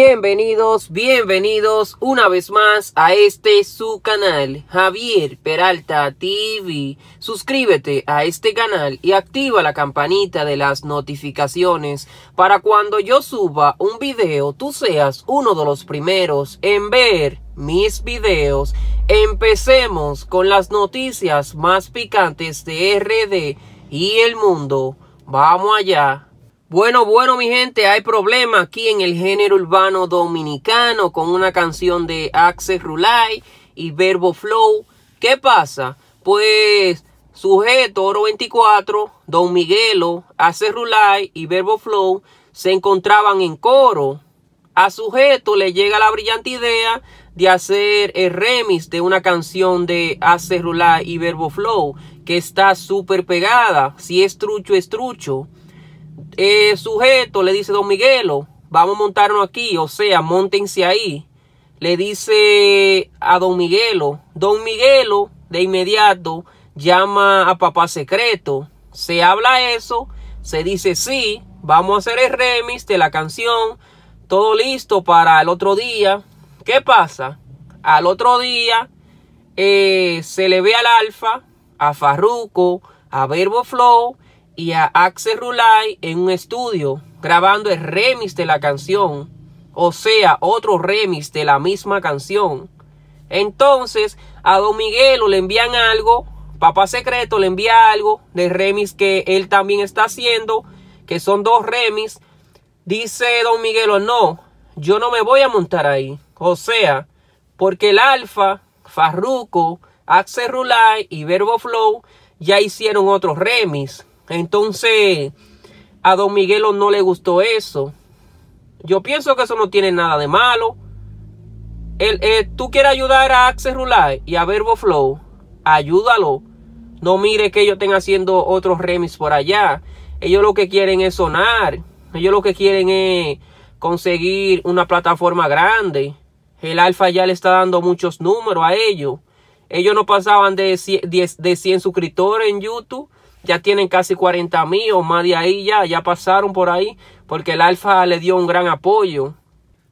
Bienvenidos, bienvenidos una vez más a este su canal, Javier Peralta TV. Suscríbete a este canal y activa la campanita de las notificaciones para cuando yo suba un video tú seas uno de los primeros en ver mis videos. Empecemos con las noticias más picantes de RD y el mundo. Vamos allá. Bueno, bueno, mi gente, hay problema aquí en el género urbano dominicano con una canción de Axel Rulay y Verbo Flow. ¿Qué pasa? Pues sujeto Oro 24, Don Miguelo, Axel Rulay y Verbo Flow se encontraban en coro. A sujeto le llega la brillante idea de hacer el remix de una canción de Axel Rulay y Verbo Flow que está súper pegada. Si es trucho, es trucho eh, sujeto le dice, don Miguelo, vamos a montarnos aquí, o sea, montense ahí. Le dice a don Miguelo, don Miguelo de inmediato llama a papá secreto. Se habla eso, se dice sí, vamos a hacer el remix de la canción, todo listo para el otro día. ¿Qué pasa? Al otro día eh, se le ve al Alfa, a Farruco, a Verbo Flow y a Axel Rulay en un estudio grabando el remix de la canción. O sea, otro remix de la misma canción. Entonces, a Don Miguelo le envían algo, Papá Secreto le envía algo de remix que él también está haciendo, que son dos remix. Dice Don Miguelo, no, yo no me voy a montar ahí. O sea, porque el Alfa, Farruko, Axel Rulay y Verbo Flow ya hicieron otro remix. Entonces, a don Miguelo no le gustó eso. Yo pienso que eso no tiene nada de malo. Eh, tú quieres ayudar a Axel Rulay y a Verbo Flow, ayúdalo. No mire que ellos estén haciendo otros remix por allá. Ellos lo que quieren es sonar. Ellos lo que quieren es conseguir una plataforma grande. El Alfa ya le está dando muchos números a ellos. Ellos no pasaban de de 100 suscriptores en YouTube ya tienen casi 40 mil o más de ahí ya, ya pasaron por ahí, porque el Alfa le dio un gran apoyo.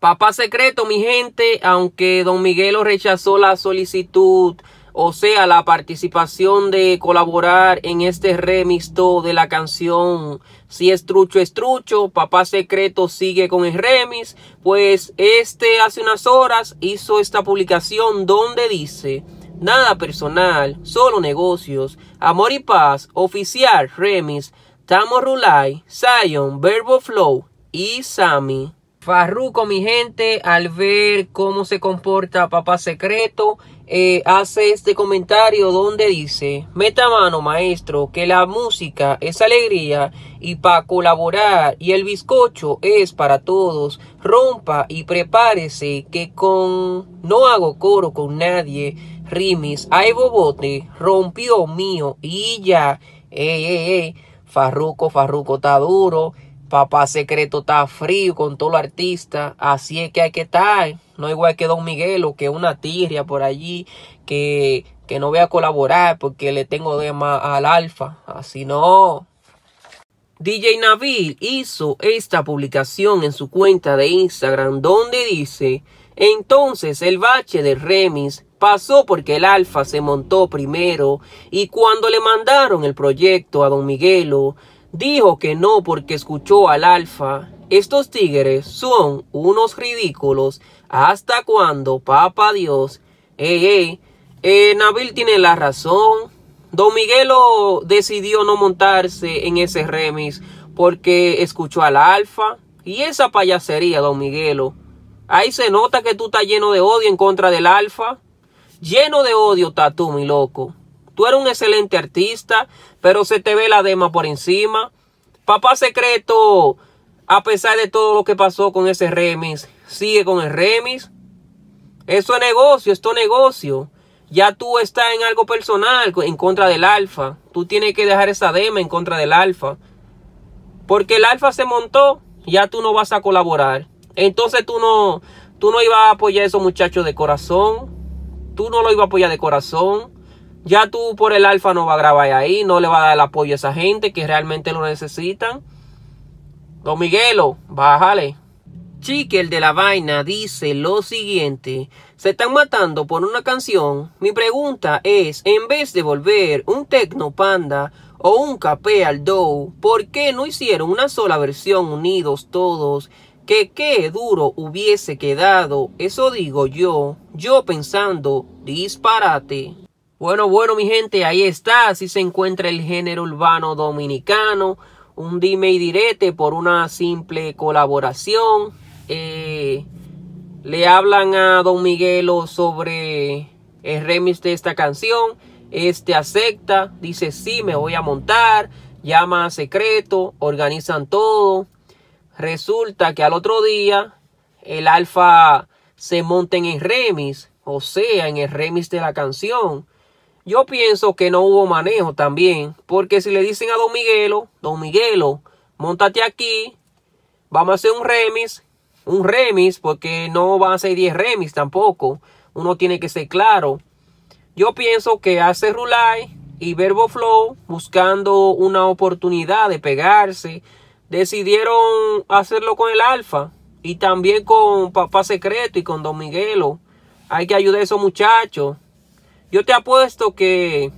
Papá secreto, mi gente, aunque don Miguelo rechazó la solicitud, o sea, la participación de colaborar en este remix de la canción Si es trucho, es trucho, Papá secreto sigue con el remix, pues este hace unas horas hizo esta publicación donde dice... Nada personal, solo negocios. Amor y paz, oficial, Remis, Tamo Rulay, Zion, Verbo Flow y Sammy. Farruko, mi gente, al ver cómo se comporta Papá Secreto, eh, hace este comentario donde dice, meta mano maestro, que la música es alegría y para colaborar y el bizcocho es para todos, rompa y prepárese que con no hago coro con nadie, Rimis, ay bobote, rompió mío y ya. Ey, ey, ey, Farruco, Farruco está duro. Papá Secreto está frío con todo el artista. Así es que hay que estar. No igual que Don Miguelo, que una tirria por allí, que, que no voy a colaborar porque le tengo de más al alfa. Así no. DJ Nabil hizo esta publicación en su cuenta de Instagram donde dice, entonces el bache de Remis Pasó porque el Alfa se montó primero y cuando le mandaron el proyecto a don Miguelo, dijo que no porque escuchó al Alfa. Estos tigres son unos ridículos. ¿Hasta cuando, papá Dios? Ey, ey, eh, Nabil tiene la razón. Don Miguelo decidió no montarse en ese remix porque escuchó al Alfa. Y esa payasería, don Miguelo. Ahí se nota que tú estás lleno de odio en contra del Alfa. Lleno de odio tú, mi loco. Tú eres un excelente artista, pero se te ve la dema por encima. Papá Secreto, a pesar de todo lo que pasó con ese remix, sigue con el remix. Eso es negocio, esto es negocio. Ya tú estás en algo personal en contra del alfa. Tú tienes que dejar esa dema en contra del alfa. Porque el alfa se montó, ya tú no vas a colaborar. Entonces tú no, tú no ibas a apoyar a esos muchachos de corazón tú no lo ibas a apoyar de corazón. Ya tú por el alfa no va a grabar ahí, no le va a dar el apoyo a esa gente que realmente lo necesitan. Don Miguelo, bájale. Chique, de la vaina, dice lo siguiente. Se están matando por una canción. Mi pregunta es, en vez de volver un Tecno Panda o un Capé al Dow, ¿por qué no hicieron una sola versión unidos todos? Que qué duro hubiese quedado, eso digo yo, yo pensando, disparate. Bueno, bueno, mi gente, ahí está, así se encuentra el género urbano dominicano, un dime y direte por una simple colaboración. Eh, le hablan a Don Miguelo sobre el remix de esta canción. Este acepta, dice sí, me voy a montar, llama a secreto, organizan todo. Resulta que al otro día el alfa se monta en el remix, o sea, en el remix de la canción. Yo pienso que no hubo manejo también, porque si le dicen a Don Miguelo, Don Miguelo, montate aquí, vamos a hacer un remix, un remix, porque no van a ser 10 remix tampoco. Uno tiene que ser claro. Yo pienso que hace Rulay y Verbo Flow, buscando una oportunidad de pegarse, decidieron hacerlo con el Alfa y también con Papá Secreto y con Don Miguelo. Hay que ayudar a esos muchachos. Yo te apuesto que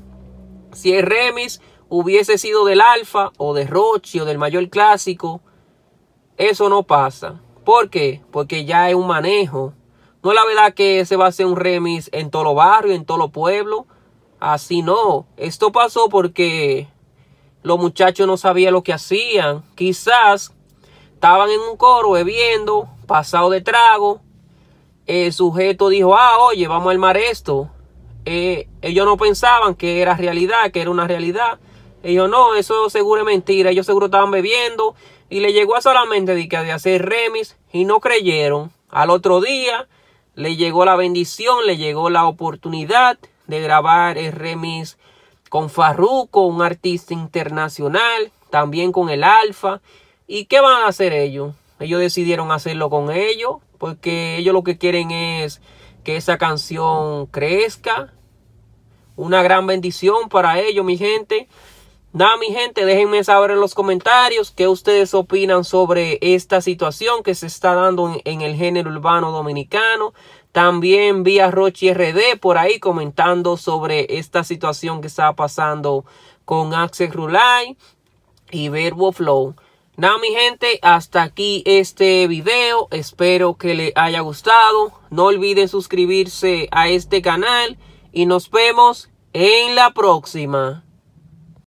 si el remix hubiese sido del Alfa o de Rochi o del Mayor Clásico, eso no pasa. ¿Por qué? Porque ya es un manejo. No es la verdad que se va a hacer un remix en todo los barrios, en todo los pueblos. Así no. Esto pasó porque los muchachos no sabían lo que hacían. Quizás estaban en un coro bebiendo, pasado de trago. El sujeto dijo, ah, oye, vamos a armar esto. Eh, ellos no pensaban que era realidad, que era una realidad. Ellos no, eso seguro es mentira. Ellos seguro estaban bebiendo y le llegó a solamente de, de hacer remix y no creyeron. Al otro día le llegó la bendición, le llegó la oportunidad de grabar el remix con Farruko, un artista internacional, también con el Alfa. ¿Y qué van a hacer ellos? Ellos decidieron hacerlo con ellos porque ellos lo que quieren es que esa canción crezca. Una gran bendición para ellos, mi gente. Nada, mi gente, déjenme saber en los comentarios qué ustedes opinan sobre esta situación que se está dando en, el género urbano dominicano. También vi a Rochi RD por ahí comentando sobre esta situación que está pasando con Axel Rulay y Verbo Flow. Nada, mi gente, hasta aquí este video. Espero que les haya gustado. No olviden suscribirse a este canal y nos vemos en la próxima.